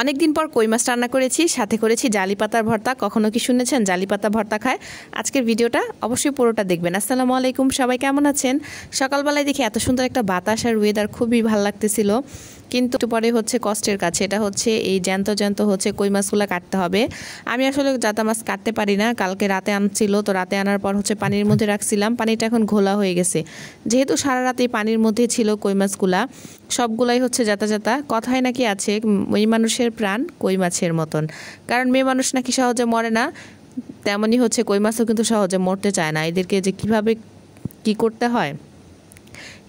অনেক দিন পর কই মাছ রান্না করেছি, সাথে করেছি জালি পাতার ভর্তা। কখনো কি শুনেছেন জালি পাতা ভর্তা খায়? আজকের ভিডিওটা অবশ্যই পুরোটা দেখবেন। আসসালামু আলাইকুম, সবাই কেমন আছেন? সকালবেলায় দেখি এত সুন্দর একটা বাতাস আর ওয়েদার খুবই ভালো লাগতেছিল। কিন্তু পরে হচ্ছে কষ্টের কাছে। এটা হচ্ছে এই জ্যান্ত জ্যান্ত হচ্ছে কই মাছগুলো কাটতে হবে। আমি আসলে জাতা মাছ কাটতে পারি না, কালকে রাতে আনছিল, তো রাতে আনার পর হচ্ছে পানির মধ্যে রাখছিলাম, পানিটা এখন ঘোলা হয়ে গেছে। যেহেতু সারা রাতে পানির মধ্যে ছিল কই মাছগুলা, সবগুলাই হচ্ছে যাতা যাতা কথায় নাকি আছে ওই মানুষের প্রাণ কই মাছের মতন। কারণ মেয়ে মানুষ নাকি সহজে মরে না, তেমনই হচ্ছে কই মাছও কিন্তু সহজে মরতে চায় না। এদেরকে যে কীভাবে কি করতে হয়?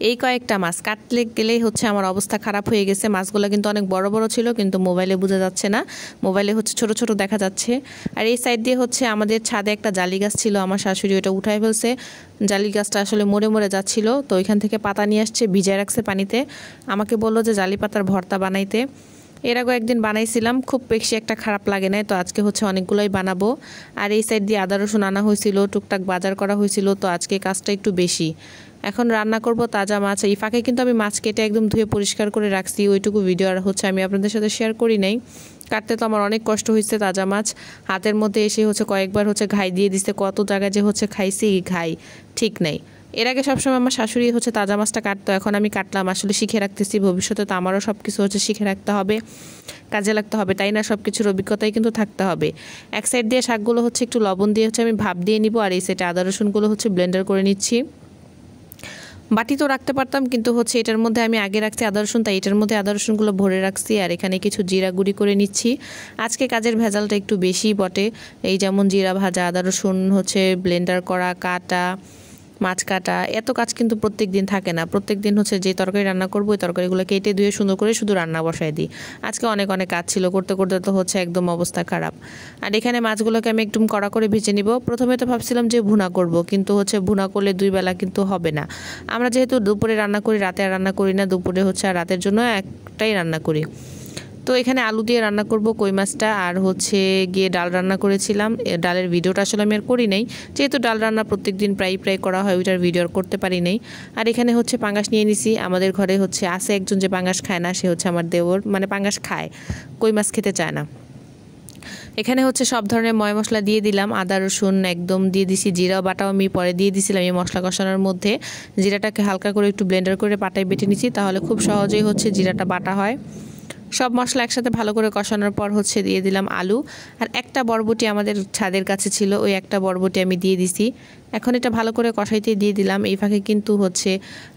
এই কয়েকটা মাছ কাটলে গেলেই হচ্ছে আমার অবস্থা খারাপ হয়ে গেছে। মাছগুলো কিন্তু অনেক বড় বড় ছিল, কিন্তু মোবাইলে বোঝা যাচ্ছে না। মোবাইলে হচ্ছে ছোট ছোট দেখা যাচ্ছে। আর এই সাইড দিয়ে হচ্ছে আমাদের ছাদে একটা জালি গাছ ছিল, আমার শাশুড়ি ওটা উঠায় ফেলছে। জালি গাছটা আসলে মরে মরে যাচ্ছিল, তো ওইখান থেকে পাতা নিয়ে আসছে, ভিজায় রাখছে পানিতে। আমাকে বলল যে জালি পাতার ভর্তা বানাইতে। এর আগে একদিন বানাইছিলাম, খুব বেশি একটা খারাপ লাগে নাই, তো আজকে হচ্ছে অনেকগুলোই বানাবো। আর এই সাইড দিয়ে আদা, রসুন আনা হয়েছিল, টুকটাক বাজার করা হয়েছিল, তো আজকে কাজটা একটু বেশি। এখন রান্না করব তাজা মাছ, এই ফাঁকে কিন্তু আমি মাছ কেটে একদম ধুয়ে পরিষ্কার করে রাখছি, ওইটুকু ভিডিও আর হচ্ছে আমি আপনাদের সাথে শেয়ার করি নাই। কাটতে তো আমার অনেক কষ্ট হয়েছে তাজা মাছ, হাতের মধ্যে এসে হচ্ছে কয়েকবার হচ্ছে ঘাই দিয়ে দিচ্ছে কত জায়গায় যে হচ্ছে খাইছি ঘাই ঠিক নেই। এর আগে সবসময় আমার শাশুড়ি হচ্ছে তাজা মাছটা কাটতো, এখন আমি কাটলাম, আসলে শিখে রাখতেছি, ভবিষ্যতে তো আমারও সব কিছু হচ্ছে শিখে রাখতে হবে, কাজে লাগতে হবে, তাই না? সব কিছুর অভিজ্ঞতাই কিন্তু থাকতে হবে। এক সাইড দিয়ে শাকগুলো হচ্ছে একটু লবণ দিয়ে হচ্ছে আমি ভাপ দিয়ে নিব, আর এই সাইডে আদা রসুনগুলো হচ্ছে ব্লেন্ডার করে নিচ্ছি। বাটি তো রাখতে পারতাম, কিন্তু হচ্ছে এটার মধ্যে আমি আগে রাখছি আদা রসুন, তাই এটার মধ্যে আদা রসুনগুলো ভরে রাখছি, আর এখানে কিছু জিরা গুঁড়ি করে নিচ্ছি। আজকে কাজের ভেজালটা একটু বেশি বটে, এই যেমন জিরা ভাজা, আদা রসুন হচ্ছে ব্লেন্ডার করা, কাটা মাছ কাটা, এত কাজ কিন্তু প্রত্যেক দিন থাকে না। প্রত্যেক দিন হচ্ছে যে তরকারি রান্না করব, ওই তরকারিগুলো কেটে ধুয়ে সুন্দর করে শুধু রান্না বসাই দিই। আজকে অনেক অনেক কাজ ছিল, করতে করতে তো হচ্ছে একদম অবস্থা খারাপ। আর এখানে মাছগুলোকে আমি একদম কড়া করে ভেজে নিব। প্রথমে তো ভাবছিলাম যে ভুনা করব, কিন্তু হচ্ছে ভুনা করলে দুই বেলা কিন্তু হবে না। আমরা যেহেতু দুপুরে রান্না করি, রাতে রান্না করি না, দুপুরে হচ্ছে আর রাতের জন্য একটাই রান্না করি। তো এখানে আলু দিয়ে রান্না করব কই মাছটা আর হচ্ছে গিয়ে ডাল রান্না করেছিলাম। ডালের ভিডিওটা আসলে আমি আর করি নাই। যেহেতু ডাল রান্না প্রত্যেক দিন প্রায় প্রায় করা হয়, ওইটার ভিডিও করতে পারি নাই। আর এখানে হচ্ছে পাঙ্গাস নিয়ে নিছি। আমাদের ঘরে হচ্ছে আছে একজন যে পাঙ্গাস খায় না, সে হচ্ছে আমার দেওর। মানে পাঙ্গাস খায়, কই মাছ খেতে চায় না। এখানে হচ্ছে সব ধরনের ময় মশলা দিয়ে দিলাম। আদা, রসুন একদম দিয়ে দিছি। জিরা বাটাও আমি পরে দিয়ে দিছিলাম এই মশলা কষানোর মধ্যে। জিরাটাকে হালকা করে একটু ব্লেন্ডার করে পাটায় বেটে নিচ্ছি তাহলে খুব সহজেই হচ্ছে জিরাটা বাটা হয়। সব মশলা একসাথে ভালো করে কষানোর পর হচ্ছে দিয়ে দিলাম আলু। আর একটা বরবটি আমাদের ছাদের কাছে ছিল, ওই একটা বরবটি আমি দিয়ে দিছি। এখন এটা ভালো করে কষাইতে দিয়ে দিলাম। এই ফাঁকে কিন্তু হচ্ছে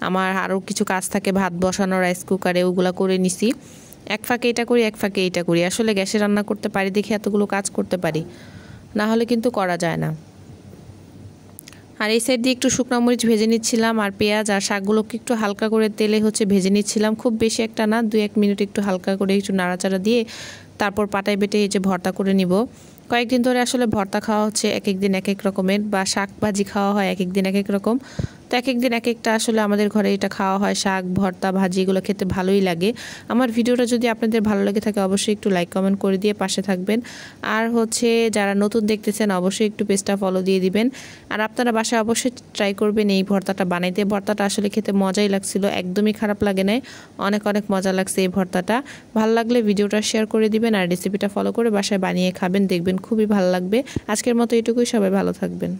আমার আরও কিছু কাজ থাকে, ভাত বসানো, রাইস কুকারে, ওগুলো করে নিছি। এক ফাঁকে এটা করি, এক ফাঁকে এটা করি। আসলে গ্যাসে রান্না করতে পারি, দেখে এতগুলো কাজ করতে পারি, না হলে কিন্তু করা যায় না। আর এই সাইড দিয়ে একটু শুকনো মরিচ ভেজে নিচ্ছিলাম আর পেঁয়াজ আর শাকগুলোকে একটু হালকা করে তেলে হচ্ছে ভেজে নিচ্ছিলাম। খুব বেশি একটা না দু এক মিনিট একটু হালকা করে একটু নাড়াচাড়া দিয়ে তারপর পাটায় বেটে এই যে ভর্তা করে নিব। কয়েকদিন ধরে আসলে ভর্তা খাওয়া হচ্ছে এক এক দিন এক এক রকমের বা শাক ভাজি খাওয়া হয় এক এক দিন এক এক রকম। তো এক একদিন এক একটা আসলে আমাদের ঘরে এটা খাওয়া হয়, শাক, ভর্তা, ভাজি, এগুলো খেতে ভালোই লাগে। আমার ভিডিওটা যদি আপনাদের ভালো লাগে থাকে অবশ্যই একটু লাইক কমেন্ট করে দিয়ে পাশে থাকবেন। আর হচ্ছে যারা নতুন দেখতেছেন অবশ্যই একটু পেজটা ফলো দিয়ে দিবেন। আর আপনারা বাসায় অবশ্যই ট্রাই করবেন এই ভর্তাটা বানাইতে। ভর্তাটা আসলে খেতে মজাই লাগছিল, একদমই খারাপ লাগে নাই। অনেক অনেক মজা লাগছে এই ভর্তাটা। ভালো লাগলে ভিডিওটা শেয়ার করে দিবেন আর রেসিপিটা ফলো করে বাসায় বানিয়ে খাবেন, দেখবেন খুবই ভালো লাগবে। আজকের মতো এটুকুই, সবাই ভালো থাকবেন।